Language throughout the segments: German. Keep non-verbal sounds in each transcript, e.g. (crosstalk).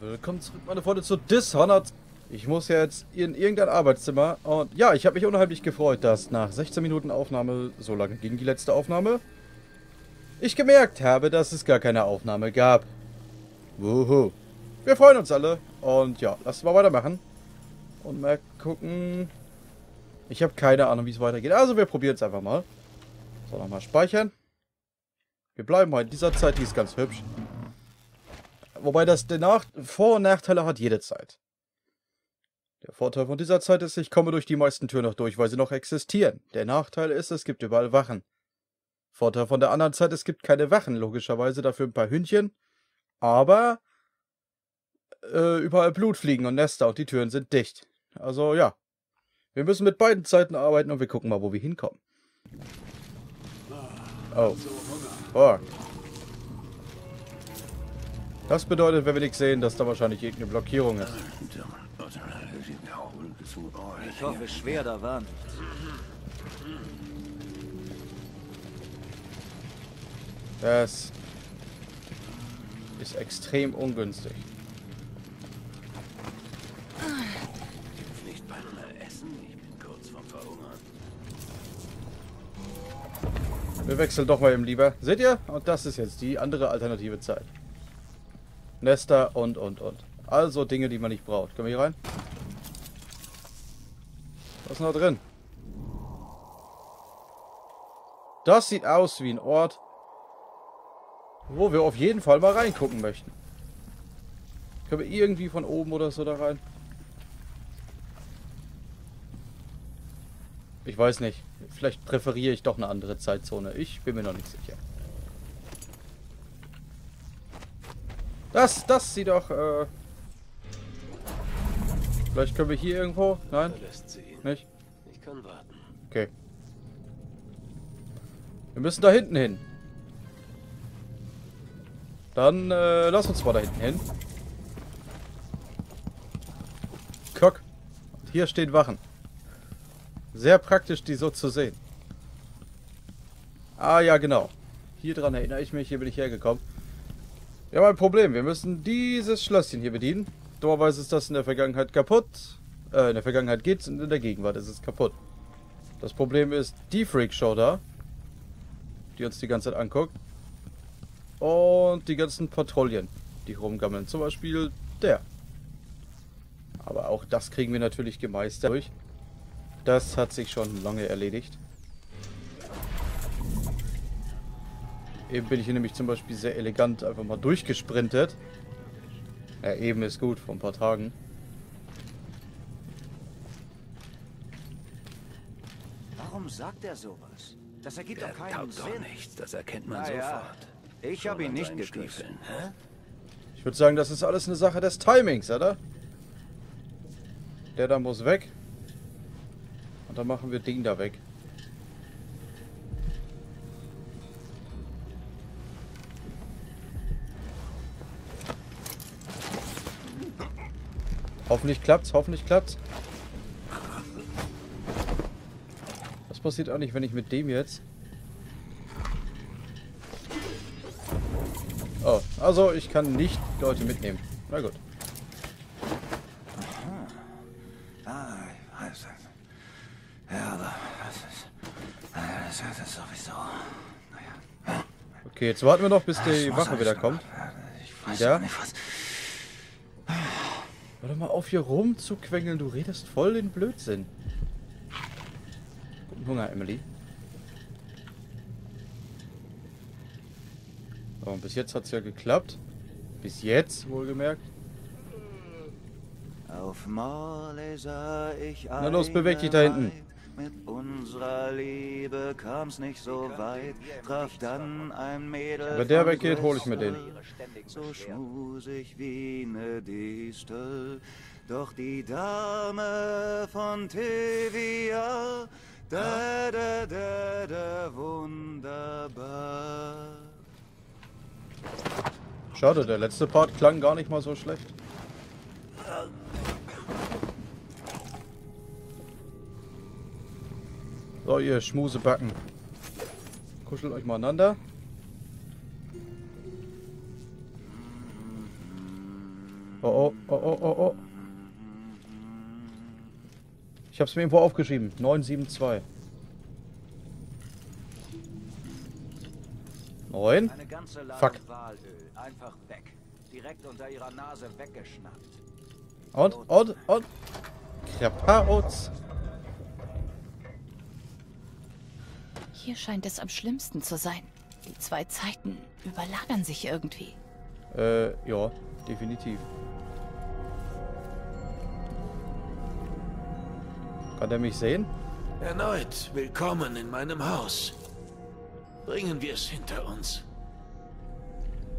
Willkommen zurück, meine Freunde, zu Dishonored. Ich muss jetzt in irgendein Arbeitszimmer. Und ja, ich habe mich unheimlich gefreut, dass nach 16 Minuten Aufnahme, so lange ging die letzte Aufnahme, ich gemerkt habe, dass es gar keine Aufnahme gab. Wuhu. Wir freuen uns alle. Und ja, lass mal weitermachen. Und mal gucken. Ich habe keine Ahnung, wie es weitergeht. Also wir probieren es einfach mal. So, nochmal speichern. Wir bleiben mal in dieser Zeit, die ist ganz hübsch. Wobei das Nach Vor- und Nachteile hat jede Zeit. Der Vorteil von dieser Zeit ist, ich komme durch die meisten Türen noch durch, weil sie noch existieren. Der Nachteil ist, es gibt überall Wachen. Vorteil von der anderen Zeit, es gibt keine Wachen, logischerweise, dafür ein paar Hündchen. Aber äh, überall Blutfliegen und Nester und die Türen sind dicht. Also ja, wir müssen mit beiden Zeiten arbeiten und wir gucken mal, wo wir hinkommen. Oh. Fuck. Das bedeutet, wenn wir nichts sehen, dass da wahrscheinlich irgendeine Blockierung ist. Ich hoffe schwer, da war nichts. Das ist extrem ungünstig. Nicht bald mal essen? Ich bin kurz vorm Verhungern. Wir wechseln doch mal eben lieber. Seht ihr? Und das ist jetzt die andere alternative Zeit. Nester und, und, und. Also Dinge, die man nicht braucht. Können wir hier rein? Was ist noch drin? Das sieht aus wie ein Ort, wo wir auf jeden Fall mal reingucken möchten. Können wir irgendwie von oben oder so da rein? Ich weiß nicht. Vielleicht präferiere ich doch eine andere Zeitzone. Ich bin mir noch nicht sicher. Das, das sieht doch, äh... Vielleicht können wir hier irgendwo... Nein? Nicht? Ich kann warten. Okay. Wir müssen da hinten hin. Dann, äh, lass uns mal da hinten hin. Guck. Und hier stehen Wachen. Sehr praktisch, die so zu sehen. Ah, ja, genau. Hier dran erinnere ich mich. Hier bin ich hergekommen. Wir haben ein Problem. Wir müssen dieses Schlösschen hier bedienen. Dummerweise ist das in der Vergangenheit kaputt. Äh, in der Vergangenheit geht's und in der Gegenwart ist es kaputt. Das Problem ist die Freakshow da, die uns die ganze Zeit anguckt. Und die ganzen Patrouillen, die rumgammeln. Zum Beispiel der. Aber auch das kriegen wir natürlich gemeistert durch. Das hat sich schon lange erledigt. Eben bin ich hier nämlich zum Beispiel sehr elegant einfach mal durchgesprintet. Ja, eben ist gut, vor ein paar Tagen. Warum sagt er sowas? Das ergibt Der doch keinen taugt doch Sinn. nichts, das erkennt man ja, sofort. Ich habe ihn nicht geküsst. Ich würde sagen, das ist alles eine Sache des Timings, oder? Der da muss weg. Und dann machen wir Ding da weg. Hoffentlich klappt's, hoffentlich klappt's. Was passiert auch nicht, wenn ich mit dem jetzt... Oh, also ich kann nicht Leute mitnehmen. Na gut. Ah, ich weiß es. Ja, aber das ist... Das ist es sowieso. Naja. Okay, jetzt warten wir noch, bis die Wache wieder kommt. werden. Ich weiß Ja? auch nicht, was... Hör doch mal auf, hier rumzuquengeln. Du redest voll den Blödsinn. Guten Hunger, Emily. So, und bis jetzt hat es ja geklappt. Bis jetzt, wohlgemerkt. Auf sah ich Na los, beweg dich da hinten. Mit unserer Liebe kam's nicht so weit, traf dann ein Mädel. Wenn der weggeht, hol ich mir den. So schmusig wie ne Distel. Doch die Dame von Tevia, da, da, da, da, wunderbar. Schade, der letzte Part klang gar nicht mal so schlecht. So, ihr Schmusebacken. Kuschelt euch mal aneinander. Oh, oh, oh, oh, oh, oh. Ich hab's mir irgendwo aufgeschrieben. 972. 9. Eine ganze Ladung Fuck. Walöl. Einfach weg. Direkt unter ihrer Nase weggeschnappt. Und, und, und. Krapauz. Hier scheint es am schlimmsten zu sein. Die zwei Zeiten überlagern sich irgendwie. Äh, ja, definitiv. Kann der mich sehen? Erneut willkommen in meinem Haus. Bringen wir es hinter uns.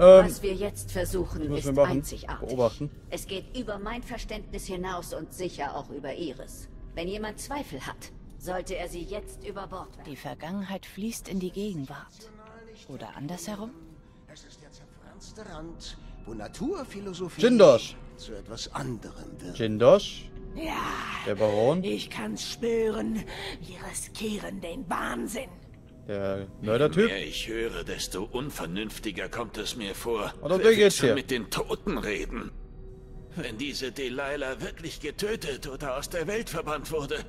Ähm, Was wir jetzt versuchen, ist machen. einzigartig. Beobachten. Es geht über mein Verständnis hinaus und sicher auch über Ihres. Wenn jemand Zweifel hat, sollte er sie jetzt über Bord werfen. Die Vergangenheit fließt in die Gegenwart. Oder andersherum? Es ist der zerfranste Rand, wo Naturphilosophie Jindosh. zu etwas anderem wird. Jindosh, Ja, der Baron, ich kann's spüren. Wir riskieren den Wahnsinn. der Je Mördertyp. mehr ich höre, desto unvernünftiger kommt es mir vor. Und um Wer geht's schon hier. mit den Toten reden? Wenn diese Delilah wirklich getötet oder aus der Welt verbannt wurde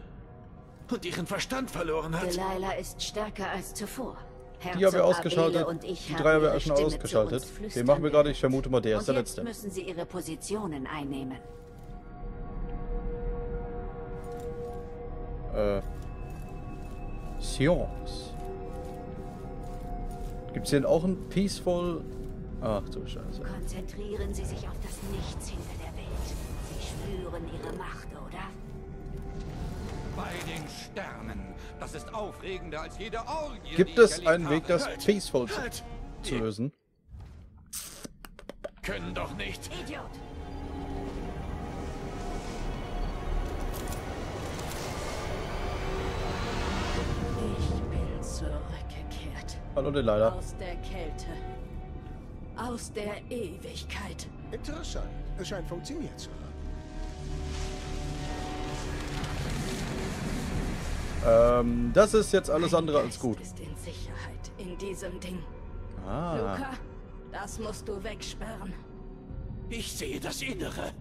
und ihren Verstand verloren hat, Delilah ist stärker als zuvor. Die haben Herzog wir ausgeschaltet. Abele und ich Die drei haben wir schon ausgeschaltet. Den machen wir gerade. Ich vermute mal, der ist und der jetzt Letzte. müssen sie ihre Positionen einnehmen. Äh. Science. Gibt's hier auch ein Peaceful... Ach du Scheiße. Konzentrieren Sie sich auf das Nichts hinter der Welt. Sie spüren ihre Macht, Orgie. Gibt die ich es erlebt einen Weg, das Halt! Peaceful zu, Halt! zu lösen? können doch nicht. Idiot! Ich bin zurückgekehrt. Hallo Delilah. Aus der Kälte. Aus der Ewigkeit. Interessant. Es scheint funktioniert zu haben. Ähm, das ist jetzt alles andere als gut. ist in Sicherheit in diesem Ding. Ah. Luca, das musst du wegsperren. Ich sehe das Innere.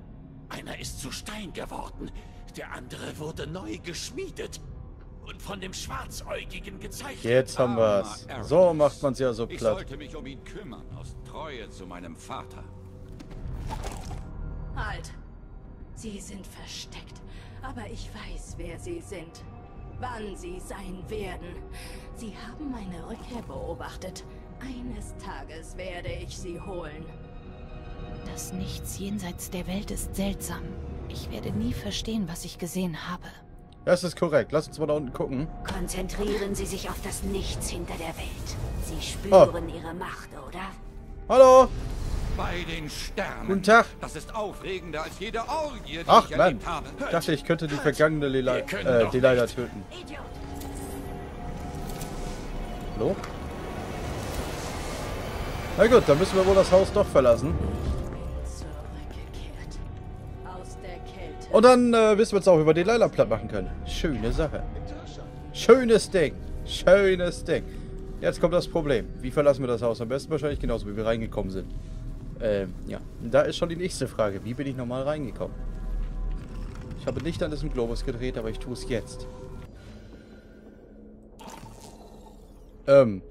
Einer ist zu Stein geworden, der andere wurde neu geschmiedet und von dem Schwarzäugigen gezeichnet. Jetzt haben wir's. Armer So macht man's ja so Ich platt. sollte mich um ihn kümmern, aus Treue zu meinem Vater. Halt. Sie sind versteckt. Aber ich weiß, wer sie sind. Wann sie sein werden. Sie haben meine Rückkehr beobachtet. Eines Tages werde ich sie holen. Das Nichts jenseits der Welt ist seltsam. Ich werde nie verstehen, was ich gesehen habe. Das ist korrekt. Lass uns mal da unten gucken. Konzentrieren Sie sich auf das Nichts hinter der Welt. Sie Oh. spüren ihre Macht, oder? Hallo! Bei den Sternen. Guten Tag. Das ist aufregender als jede Orgie, die Ach ich Mann. erlebt habe. Ich dachte, ich könnte die vergangene Lila, Wir äh, Delilah töten. Idiot! Hallo? Na gut, dann müssen wir wohl das Haus doch verlassen. Und dann äh, wissen wir uns auch über Delilah platt machen können. Schöne Sache. Schönes Ding. Schönes Ding. Jetzt kommt das Problem. Wie verlassen wir das Haus? Am besten wahrscheinlich genauso, wie wir reingekommen sind. Ähm, ja. Da ist schon die nächste Frage. Wie bin ich nochmal reingekommen? Ich habe nicht an diesem Globus gedreht, aber ich tue es jetzt. Ähm.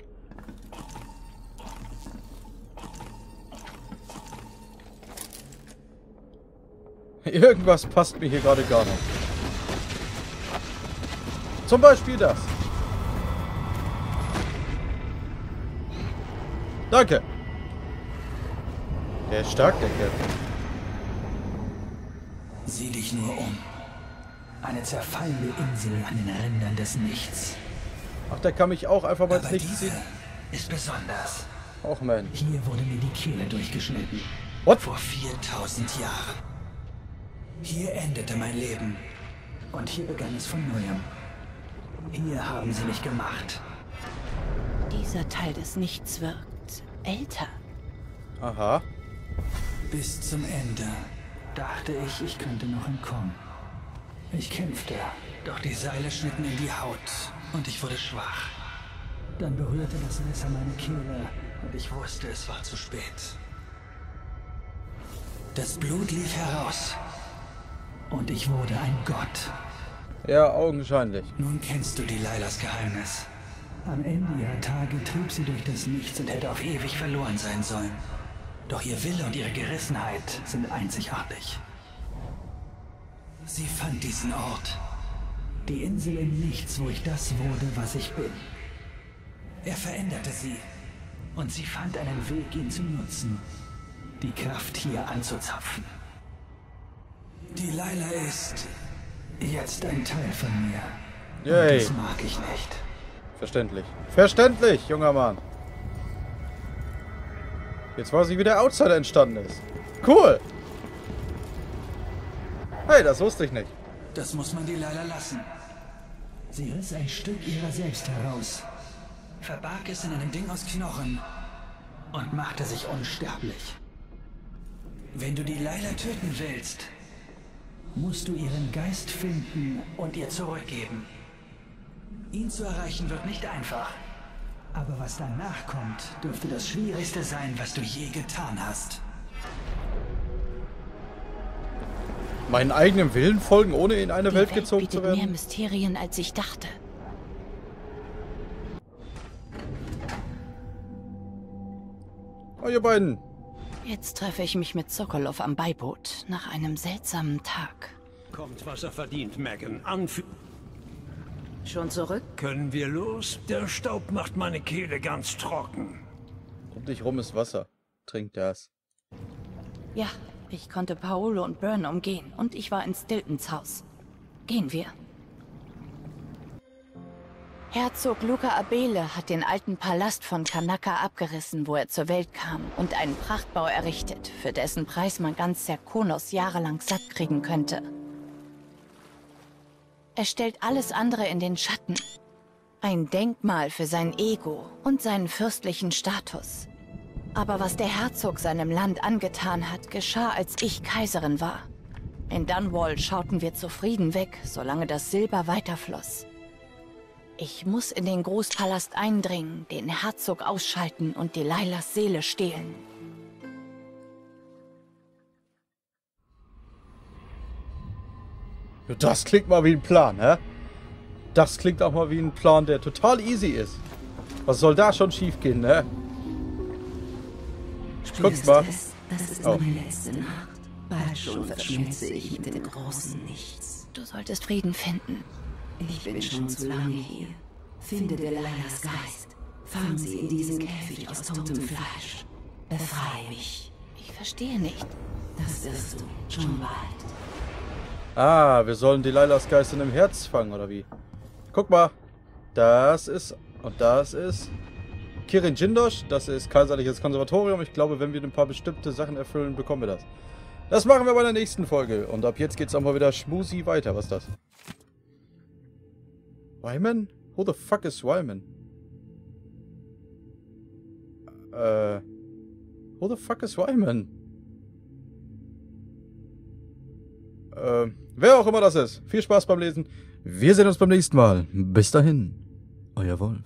(laughs) Irgendwas passt mir hier gerade gar nicht. Zum Beispiel das. Danke. Der ist stark, der Kerl. Sieh dich nur um. Eine zerfallene Insel an den Rändern des Nichts. Ach, der kann mich auch einfach mal ins diese ziehen. ist besonders. Och, man. Hier wurde mir die Kehle durchgeschnitten. What? Vor 4000 Jahren. Hier endete mein Leben. Und hier begann es von neuem. Hier haben sie mich gemacht. Dieser Teil des Nichts wirkt älter. Aha. Bis zum Ende dachte ich, ich könnte noch entkommen. Ich kämpfte, doch die Seile schnitten in die Haut und ich wurde schwach. Dann berührte das Messer meine Kehle und ich wusste, es war zu spät. Das Blut lief heraus. Und ich wurde ein Gott. Ja, augenscheinlich. Nun kennst du Delilahs Geheimnis. Am Ende ihrer Tage trieb sie durch das Nichts und hätte auf ewig verloren sein sollen. Doch ihr Wille und ihre Gerissenheit sind einzigartig. Sie fand diesen Ort. Die Insel im Nichts, wo ich das wurde, was ich bin. Er veränderte sie. Und sie fand einen Weg, ihn zu nutzen. Die Kraft hier anzuzapfen. Delilah ist jetzt ein Teil von mir. Yay. Und das mag ich nicht. Verständlich. Verständlich, junger Mann. Jetzt weiß ich, wie der Outsider entstanden ist. Cool. Hey, das wusste ich nicht. Das muss man Delilah lassen. Sie riss ein Stück ihrer selbst heraus, verbarg es in einem Ding aus Knochen und machte sich unsterblich. Wenn du Delilah töten willst, musst du ihren Geist finden und ihr zurückgeben. Ihn zu erreichen wird nicht einfach. Aber was danach kommt, dürfte das Schwierigste sein, was du je getan hast. Meinen eigenen Willen folgen, ohne in eine Die Welt Welt gezogen zu mehr werden? Mysterien, als ich dachte. Oh, ihr beiden. Jetzt treffe ich mich mit Sokolov am Beiboot nach einem seltsamen Tag. Kommt, was er verdient, Megan. Anf Schon zurück? Können wir los? Der Staub macht meine Kehle ganz trocken. Um dich rum ist Wasser. Trink das. Ja, ich konnte Paolo und Byrne umgehen und ich war in Stiltons Haus. Gehen wir. Herzog Luca Abele hat den alten Palast von Kanaka abgerissen, wo er zur Welt kam, und einen Prachtbau errichtet, für dessen Preis man ganz Serkonos jahrelang satt kriegen könnte. Er stellt alles andere in den Schatten. Ein Denkmal für sein Ego und seinen fürstlichen Status. Aber was der Herzog seinem Land angetan hat, geschah, als ich Kaiserin war. In Dunwall schauten wir zufrieden weg, solange das Silber weiterfloss. Ich muss in den Großpalast eindringen, den Herzog ausschalten und Delilahs Seele stehlen. Das klingt mal wie ein Plan, hä? Das klingt auch mal wie ein Plan, der total easy ist. Was soll da schon schiefgehen, ne? Guckt mal. Das ist Oh. meine letzte Nacht. Bald schon verschmelze ich mit dem großen Nichts. Du solltest Frieden finden. Ich bin schon zu lange hier. Finde Delilahs Geist. Fang sie in diesen Käfig aus totem Fleisch. Befreie mich. Ich verstehe nicht. Das wirst du schon bald. Ah, wir sollen Delilahs Geist in einem Herz fangen, oder wie? Guck mal. Das ist... Und das ist... Kirin Jindosh. Das ist Kaiserliches Konservatorium. Ich glaube, wenn wir ein paar bestimmte Sachen erfüllen, bekommen wir das. Das machen wir bei der nächsten Folge. Und ab jetzt geht's auch mal wieder schmusi weiter. Was ist das? Wyman? Who the fuck is Wyman? Äh... Who the fuck is Wyman? Äh, wer auch immer das ist. Viel Spaß beim Lesen. Wir sehen uns beim nächsten Mal. Bis dahin. Euer Wolf.